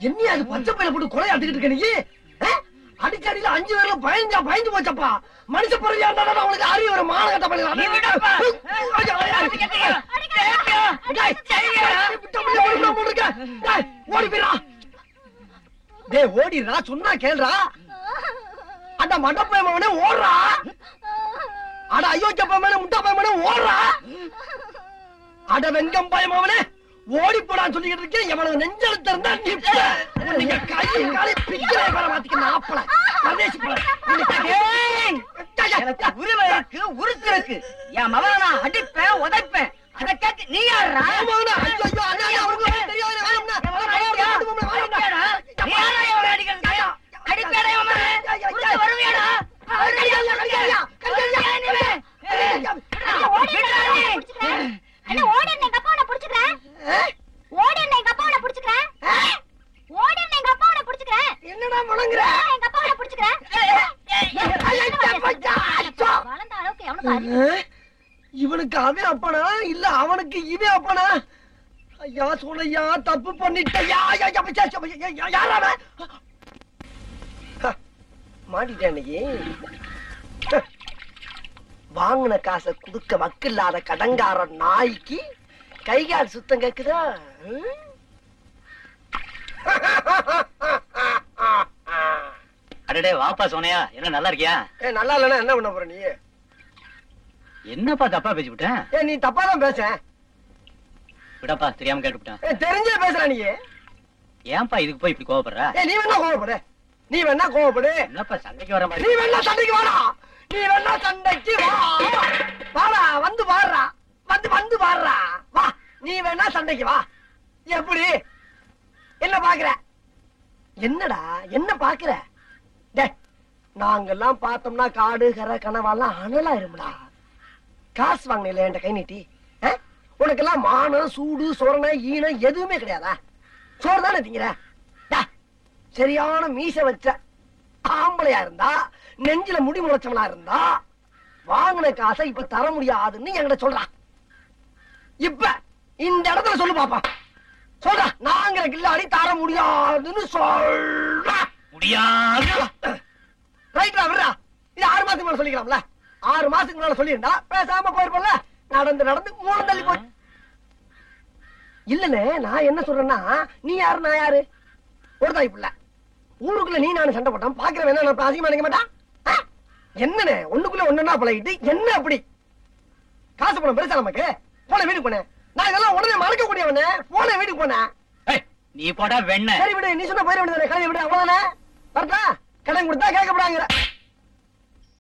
என்ன அது பச்சை பையில போட்டு கொலையாட்டுக்கிட்டு இருக்க நீ அடிக்கடியில அஞ்சு பேர்ல பயந்து பயந்து போச்சப்பா மனுஷ பிறகு இருந்தா அவனுக்கு அறிவு ஒரு மாநகட்ட ஓடி போயிடா டேய் ஓடிடுறா சொன்னா கேள்றா அந்த மண்டப்பயமவனே ஓடுறா அட அயோக்கிய பயமனே முட்டா பயமனே ஓடுறா அட வெங்கம் பயமவனே ஓடி போடான்னு சொல்லிக்கிட்டு இருக்கேன். எவனுக்கு நெஞ்செழுத்த இருந்தா நிப்ப உன்னைய கை காலை பிக்கிற வர மாத்திக்க நாப்பல பரதேசி பல எனக்கு உரிமை இருக்கு உறுத்து இருக்கு. என் மகனை நான் அடிப்பேன் உதைப்பேன். அதை கேட்டு நீ யாரா வருவியாடா? அண்ணா, ஓடி அண்ணா, எங்க அப்பா உன்னை புடிச்சுக்கிறேன். ஓடி அண்ணா, எங்க அப்பா உன்னை புடிச்சுக்கிறேன். ஓடி அண்ணா, எங்க அப்பா உன்னை புடிச்சுக்கிறேன். என்னடா முழங்குற எங்க அப்பா உன்னை புடிச்சுக்கிறேன். வளர்ந்த அளவுக்கு எவனுக்கு இவனுக்கு அவன் அப்பனா இல்ல அவனுக்கு இவன் அப்பனா ஐயா சொல்லையா தப்பு? ஹ, மாட்டிட்டேன் இன்னைக்கு ஹ, வாங்கின காசை குடுக்க வக்கில்லாத கடங்கார நாய்க்கு கைகால் சுத்தம் கேக்குதா? அடடே வாப்பா சோனையா என்ன நல்லா இருக்கியா? ஏய், நல்லா இல்லைன்னா என்ன பண்ண போற நீ? என்னப்பா தப்பா பேசிவிட்டேன் ஏ நீ தப்பா தான் பேச. விடப்பா தெரியாம கேட்டுவிட்டேன். தெரிஞ்சே பேசுற நீ. ஏன்பா இதுக்கு போய் இப்படி கோவப்படுற? ஏய், நீ வேணா கோவப்படு. நீ வேணா கோவப்படு. என்னப்பா சண்டைக்கு வர நீ மாதிரி வேணா சண்டைக்கு வாடா. நீ வேணா சண்டைக்கு வா. வாடா வந்து பாடுறா. வந்து வந்து பாடுறா. வா நீ வேணா சண்டைக்கு வா. எப்படி? என்ன பாக்குற? என்னடா என்ன பாக்குற? டே நாங்கெல்லாம் பார்த்தோம்னா காடு கரை கனவாலாம் அனலா இருமுடா. காசு வாங்கினீல என்கிட்ட கை நீட்டி? ஆ? உனக்கெல்லாம் மானம் சூடு சொரணை ஈனம் எதுவுமே கிடையாதா? சோறு தானே திங்கிற? சரியான மீச வச்ச ஆம்பளையா இருந்தா நெஞ்சில முடி முளைச்சவனா இருந்தா வாங்கின காசை இப்ப தர முடியாதுன்னு என்கிட்ட சொல்றான் இப்ப இந்த இடத்துல சொல்லு பாப்பா. சொல்றா நாங்கிற கில்லாடி தர முடியாதுன்னு சொல்றா. முடியாது. ரைட்ரா விடுறா. இது ஆறு மாசத்துக்கு மேல சொல்லிக்கலாம்ல. ஆறு மாசத்துக்கு மேல சொல்லியிருந்தா பேசாம போயிருப்போம்ல. நடந்து நடந்து மூணு தள்ளி போய். இல்லனே நான் என்ன சொல்றேன்னா நீ யாரு நான் யாரு? ஒரு தாய் பிள்ளை. ஊருக்குள்ள நீ நானும் சண்டை போட்டான் பாக்குறவன் என்ன நான் அதிகமா நினைக்க மாட்டான்? ஆ? என்னண்ணே ஒண்ணுக்குள்ள ஒண்ணுன்னா பழகிட்டு என்ன அப்படி? காசு பணம் பெருசா நமக்கு? போன வீட்டுக்கு போனேன் நான் இதெல்லாம் உடனே மறக்க கூடியவனே போன. வீட்டுக்கு போனேன் நீ போடா வெண்ண சரி விடு நீ சொன்ன போயிட வேண்டியதானே கடையை விடு அவ்வளவுதானே? வரட்டா கடன் கொடுத்தா கேட்கப்படாங்கிற.